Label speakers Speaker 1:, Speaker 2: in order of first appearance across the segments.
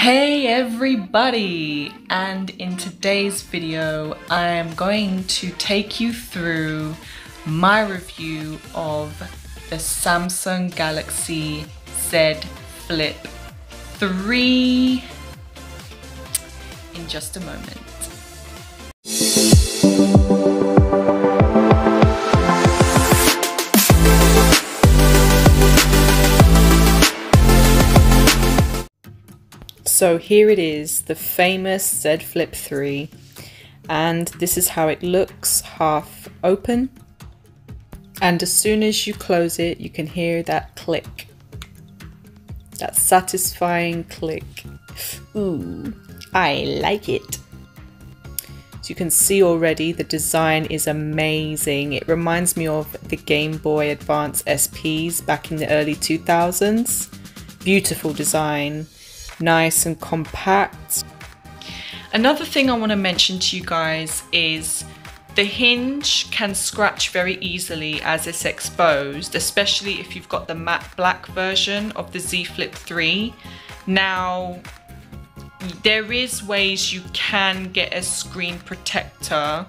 Speaker 1: Hey everybody! And in today's video, I am going to take you through my review of the Samsung Galaxy Z Flip 3 in just a moment. So here it is, the famous Z Flip 3 and this is how it looks half open. And as soon as you close it you can hear that click. That satisfying click. Ooh I like it. So you can see already the design is amazing. It reminds me of the Game Boy Advance SPs back in the early 2000s beautiful design nice and compact. Another thing I want to mention to you guys is the hinge can scratch very easily as it's exposed, especially if you've got the matte black version of the Z Flip 3. Now, there is ways you can get a screen protector,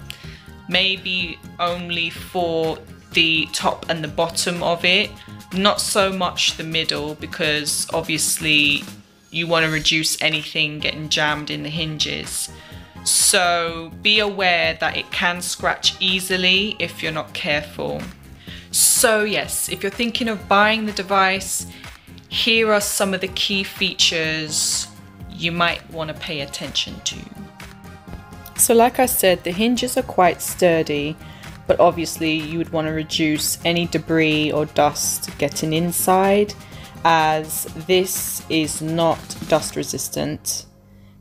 Speaker 1: maybe only for the top and the bottom of it, not so much the middle because obviously you want to reduce anything getting jammed in the hinges. So be aware that it can scratch easily if you're not careful. So yes, if you're thinking of buying the device, here are some of the key features you might want to pay attention to. So like I said, the hinges are quite sturdy, but obviously you would want to reduce any debris or dust getting inside as this is not dust resistant.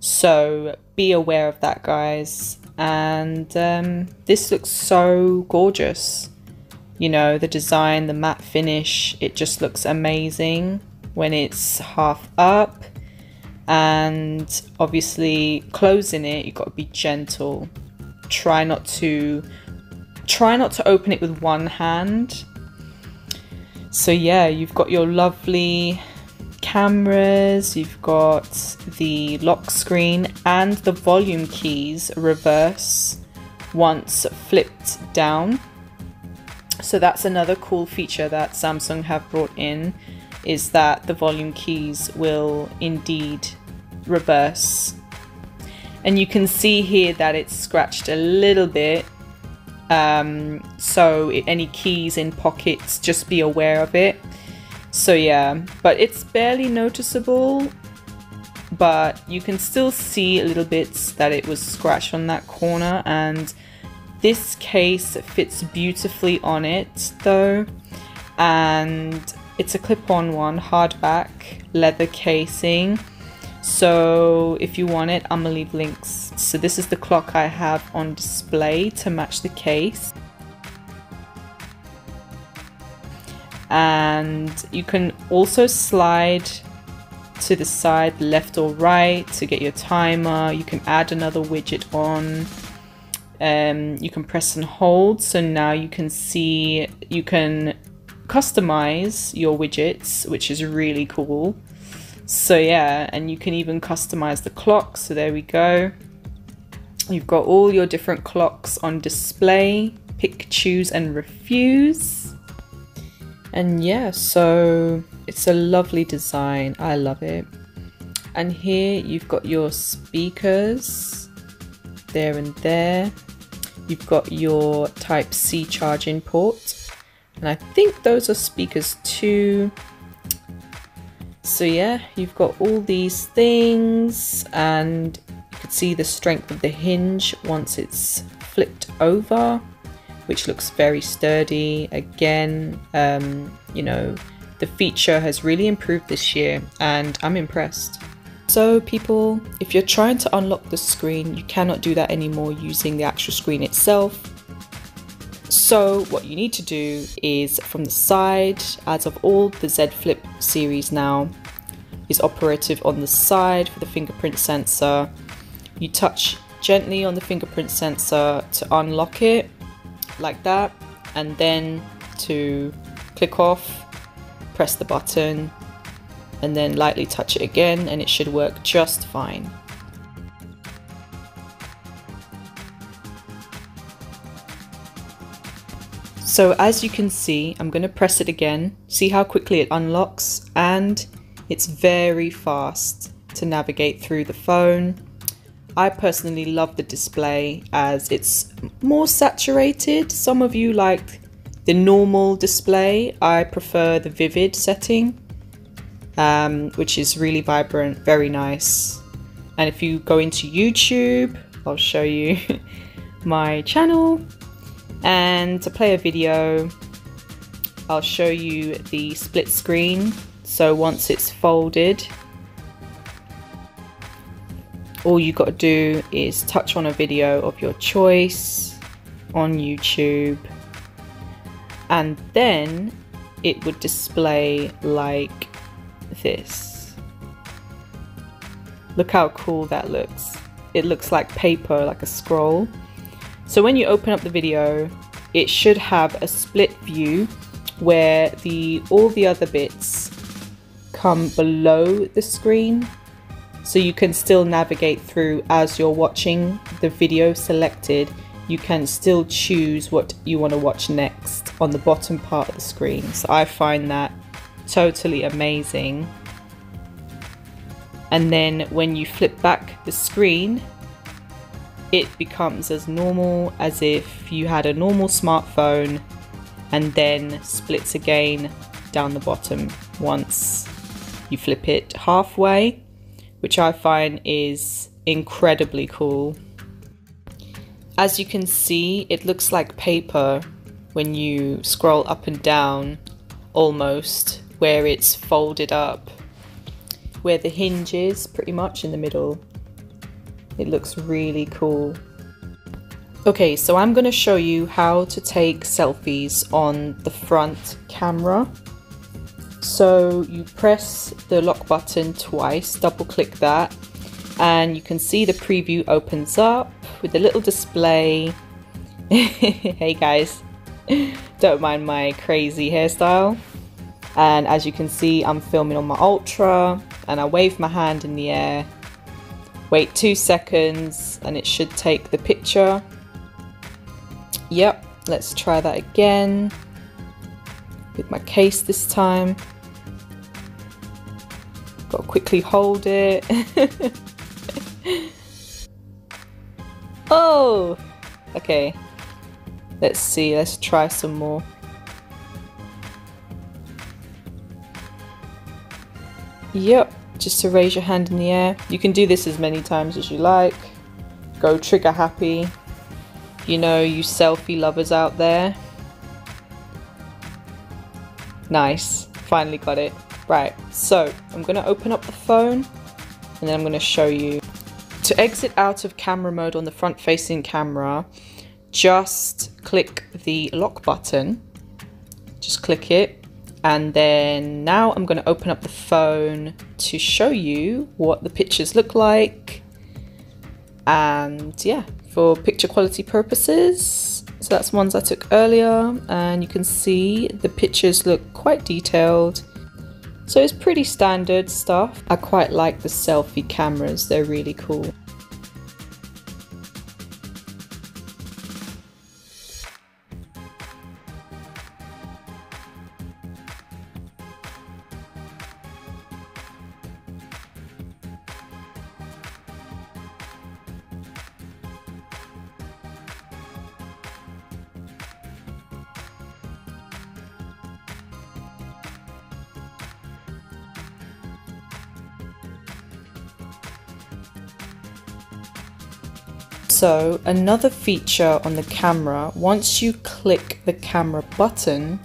Speaker 1: So be aware of that, guys. And um, this looks so gorgeous. You know, the design, the matte finish, it just looks amazing when it's half up. And obviously, closing it, you've got to be gentle. Try not to try not to open it with one hand so yeah, you've got your lovely cameras, you've got the lock screen and the volume keys reverse once flipped down. So that's another cool feature that Samsung have brought in is that the volume keys will indeed reverse. And you can see here that it's scratched a little bit um, so any keys in pockets, just be aware of it. So yeah, but it's barely noticeable, but you can still see a little bits that it was scratched on that corner and this case fits beautifully on it though and it's a clip-on one hardback leather casing so if you want it I'm gonna leave links. So this is the clock I have on display to match the case. And you can also slide to the side left or right to get your timer. You can add another widget on. Um, you can press and hold. So now you can see you can customize your widgets which is really cool so yeah, and you can even customize the clock. So there we go. You've got all your different clocks on display. Pick, choose and refuse. And yeah, so it's a lovely design. I love it. And here you've got your speakers there and there. You've got your type C charging port. And I think those are speakers too. So yeah, you've got all these things and you can see the strength of the hinge once it's flipped over, which looks very sturdy. Again, um, you know, the feature has really improved this year and I'm impressed. So people, if you're trying to unlock the screen, you cannot do that anymore using the actual screen itself. So what you need to do is from the side, as of all the Z Flip series now, is operative on the side for the fingerprint sensor. You touch gently on the fingerprint sensor to unlock it, like that, and then to click off, press the button, and then lightly touch it again and it should work just fine. So as you can see, I'm going to press it again, see how quickly it unlocks and it's very fast to navigate through the phone. I personally love the display as it's more saturated. Some of you like the normal display. I prefer the vivid setting, um, which is really vibrant, very nice. And if you go into YouTube, I'll show you my channel and to play a video, I'll show you the split screen. So once it's folded, all you've got to do is touch on a video of your choice on YouTube and then it would display like this. Look how cool that looks. It looks like paper, like a scroll. So when you open up the video, it should have a split view where the all the other bits come below the screen so you can still navigate through as you're watching the video selected. You can still choose what you want to watch next on the bottom part of the screen. So I find that totally amazing. And then when you flip back the screen it becomes as normal as if you had a normal smartphone and then splits again down the bottom once you flip it halfway, which I find is incredibly cool. As you can see, it looks like paper when you scroll up and down almost where it's folded up, where the hinge is pretty much in the middle. It looks really cool. Okay, so I'm going to show you how to take selfies on the front camera. So you press the lock button twice, double click that, and you can see the preview opens up with a little display. hey guys, don't mind my crazy hairstyle. And as you can see, I'm filming on my Ultra and I wave my hand in the air Wait two seconds and it should take the picture. Yep, let's try that again with my case this time. Got to quickly hold it. oh, okay. Let's see, let's try some more. Yep, just to raise your hand in the air. You can do this as many times as you like. Go trigger happy. You know, you selfie lovers out there. Nice, finally got it. Right, so I'm gonna open up the phone and then I'm gonna show you. To exit out of camera mode on the front facing camera, just click the lock button. Just click it and then now I'm going to open up the phone to show you what the pictures look like. And yeah, for picture quality purposes. So that's ones I took earlier and you can see the pictures look quite detailed. So it's pretty standard stuff. I quite like the selfie cameras, they're really cool. So another feature on the camera, once you click the camera button,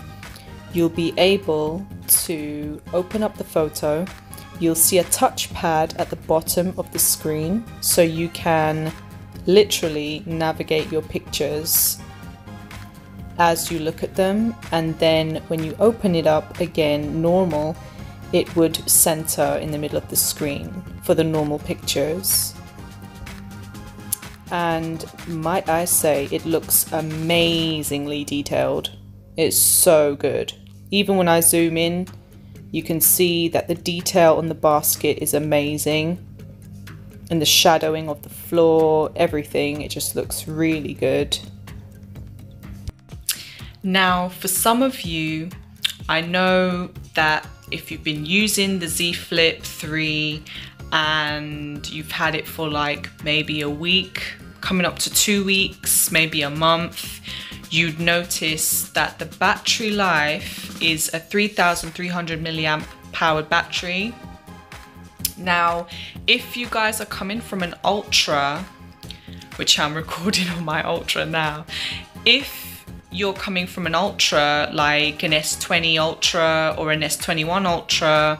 Speaker 1: you'll be able to open up the photo. You'll see a touchpad at the bottom of the screen so you can literally navigate your pictures as you look at them and then when you open it up again normal it would center in the middle of the screen for the normal pictures and might I say, it looks amazingly detailed. It's so good. Even when I zoom in, You can see that the detail on the basket is amazing and the shadowing of the floor, everything, it just looks really good. Now, for some of you, I know that if you've been using the Z Flip 3 and you've had it for like maybe a week, coming up to two weeks, maybe a month, you'd notice that the battery life is a 3300 milliamp powered battery. Now, if you guys are coming from an Ultra, which I'm recording on my Ultra now, if you're coming from an Ultra like an S20 Ultra or an S21 Ultra,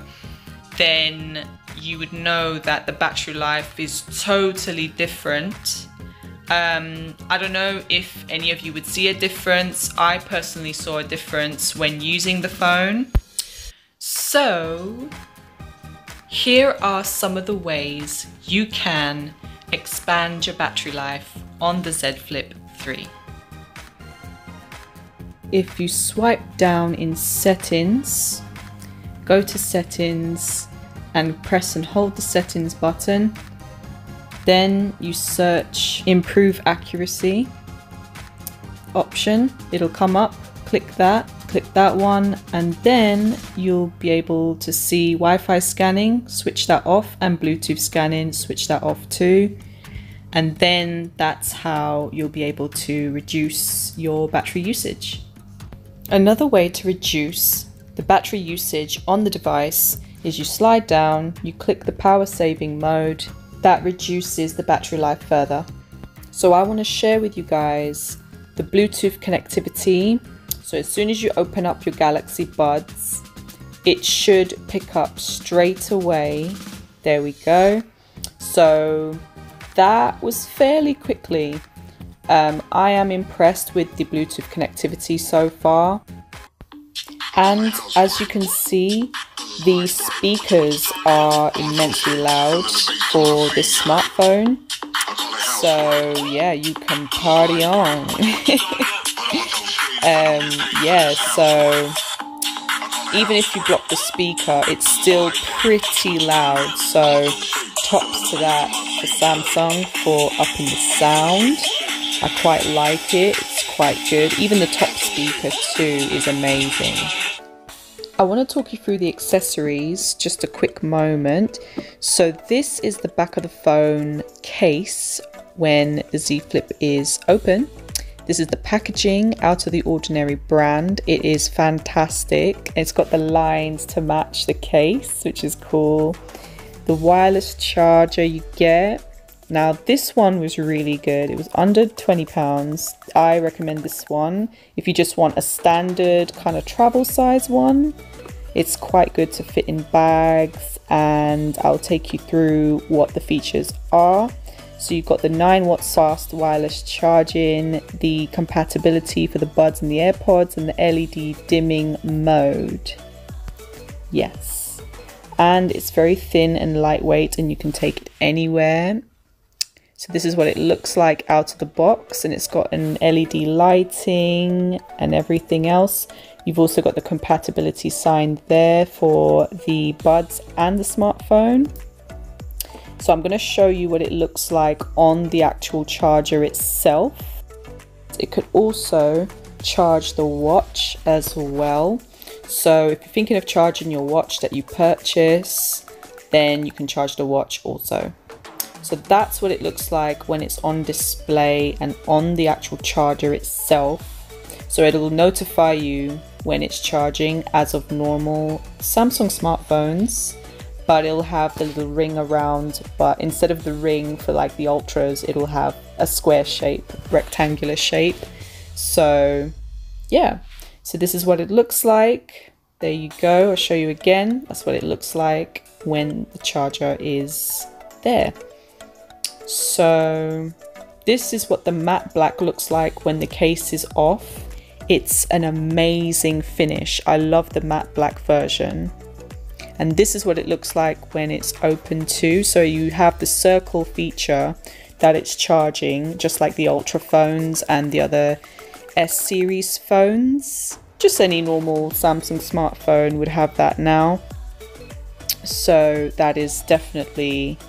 Speaker 1: then you would know that the battery life is totally different. Um, I don't know if any of you would see a difference. I personally saw a difference when using the phone. So, here are some of the ways you can expand your battery life on the Z Flip 3. If you swipe down in settings, go to settings and press and hold the settings button. Then you search improve accuracy option. It'll come up, click that, click that one, and then you'll be able to see Wi-Fi scanning, switch that off, and Bluetooth scanning, switch that off too. And then that's how you'll be able to reduce your battery usage. Another way to reduce the battery usage on the device is you slide down, you click the power saving mode, that reduces the battery life further. So I want to share with you guys the Bluetooth connectivity. So as soon as you open up your Galaxy Buds, it should pick up straight away. There we go. So that was fairly quickly. Um, I am impressed with the Bluetooth connectivity so far. And as you can see, the speakers are immensely loud for this smartphone. So yeah, you can party on. um, yeah, so even if you block the speaker, it's still pretty loud. So tops to that for Samsung for upping the sound. I quite like it, it's quite good. Even the top speaker too is amazing. I want to talk you through the accessories just a quick moment. So this is the back of the phone case when the Z Flip is open. This is the packaging out of the ordinary brand. It is fantastic. It's got the lines to match the case, which is cool. The wireless charger you get. Now this one was really good. It was under 20 pounds. I recommend this one if you just want a standard kind of travel size one. It's quite good to fit in bags and I'll take you through what the features are. So you've got the 9 watt fast wireless charging, the compatibility for the buds and the AirPods, and the LED dimming mode. Yes. And it's very thin and lightweight, and you can take it anywhere. So this is what it looks like out of the box, and it's got an LED lighting and everything else. You've also got the compatibility sign there for the buds and the smartphone. So I'm going to show you what it looks like on the actual charger itself. It could also charge the watch as well. So if you're thinking of charging your watch that you purchase, then you can charge the watch also. So that's what it looks like when it's on display and on the actual charger itself. So it'll notify you when it's charging as of normal Samsung smartphones but it'll have the little ring around but instead of the ring for like the ultras it'll have a square shape rectangular shape. So yeah. So this is what it looks like. There you go. I'll show you again. That's what it looks like when the charger is there so this is what the matte black looks like when the case is off. It's an amazing finish. I love the matte black version. And this is what it looks like when it's open too. So you have the circle feature that it's charging just like the ultra phones and the other S series phones. Just any normal Samsung smartphone would have that now. So that is definitely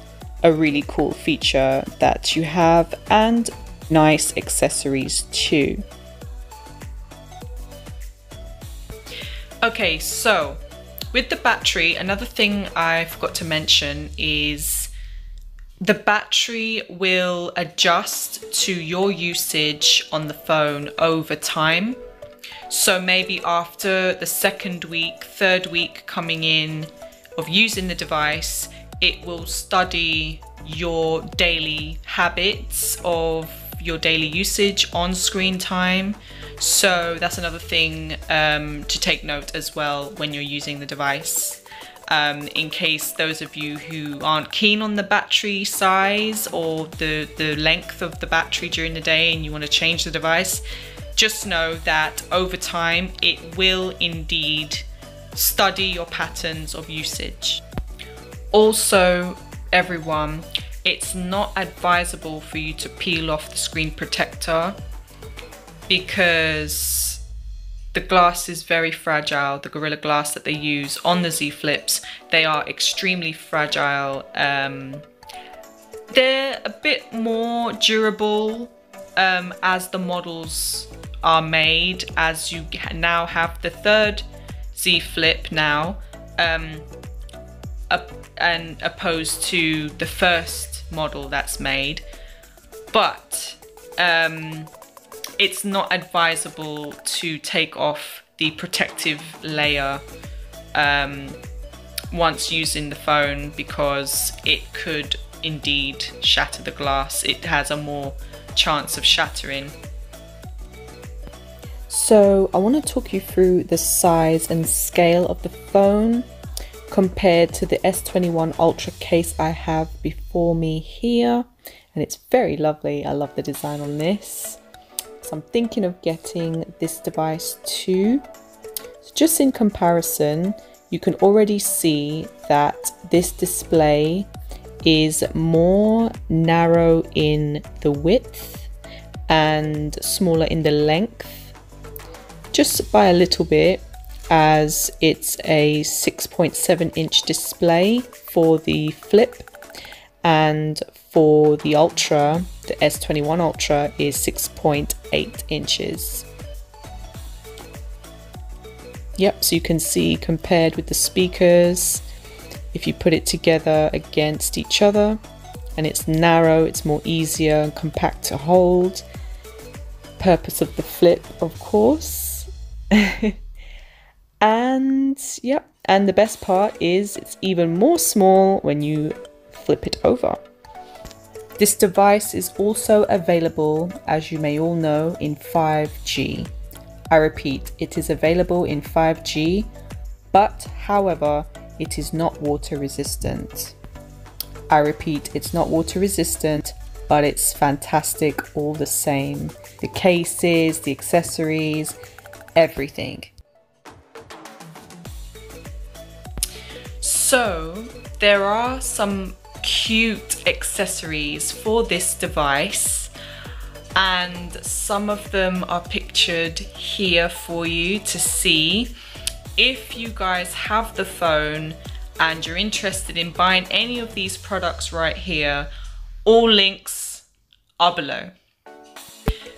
Speaker 1: a really cool feature that you have and nice accessories too. Okay, so with the battery, another thing I forgot to mention is the battery will adjust to your usage on the phone over time. So maybe after the second week, third week coming in of using the device, it will study your daily habits of your daily usage on screen time. So that's another thing um, to take note as well when you're using the device. Um, in case those of you who aren't keen on the battery size or the, the length of the battery during the day and you want to change the device, just know that over time it will indeed study your patterns of usage. Also, everyone, it's not advisable for you to peel off the screen protector because the glass is very fragile. The Gorilla Glass that they use on the Z Flips, they are extremely fragile. Um, they're a bit more durable um, as the models are made, as you now have the third Z Flip now, um, and opposed to the first model that's made. But um, it's not advisable to take off the protective layer um, once using the phone because it could indeed shatter the glass. It has a more chance of shattering. So I want to talk you through the size and scale of the phone compared to the S21 Ultra case I have before me here and it's very lovely. I love the design on this. So I'm thinking of getting this device too. So just in comparison, you can already see that this display is more narrow in the width and smaller in the length just by a little bit as it's a 6.7 inch display for the flip and for the Ultra, the S21 Ultra is 6.8 inches. Yep, so you can see compared with the speakers, if you put it together against each other, and it's narrow, it's more easier and compact to hold. Purpose of the flip, of course. and yep, and the best part is it's even more small when you flip it over. This device is also available, as you may all know, in 5G. I repeat, it is available in 5G, but however, it is not water resistant. I repeat, it's not water resistant, but it's fantastic all the same. The cases, the accessories, everything. So, there are some cute accessories for this device and some of them are pictured here for you to see. If you guys have the phone and you're interested in buying any of these products right here, all links are below.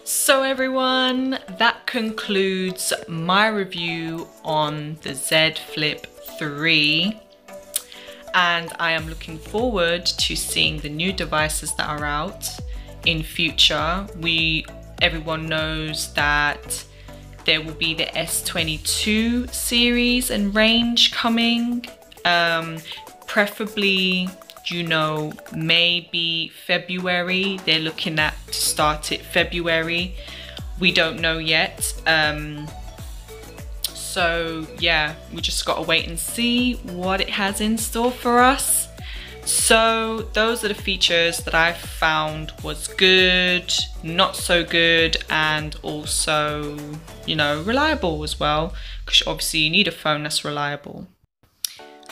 Speaker 1: So everyone, that concludes my review on the Z Flip 3 and I am looking forward to seeing the new devices that are out in future. We everyone knows that there will be the S22 series and range coming. Um, preferably, you know, maybe February. They're looking at to start it February. We don't know yet. Um, so yeah, we just gotta wait and see what it has in store for us. So those are the features that I found was good, not so good, and also, you know, reliable as well. Because obviously you need a phone that's reliable.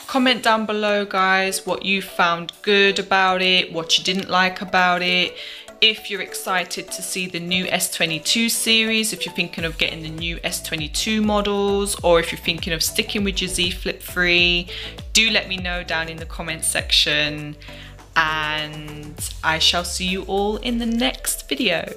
Speaker 1: Comment down below guys what you found good about it, what you didn't like about it. If you're excited to see the new S22 series, if you're thinking of getting the new S22 models, or if you're thinking of sticking with your Z Flip 3, do let me know down in the comments section. And I shall see you all in the next video.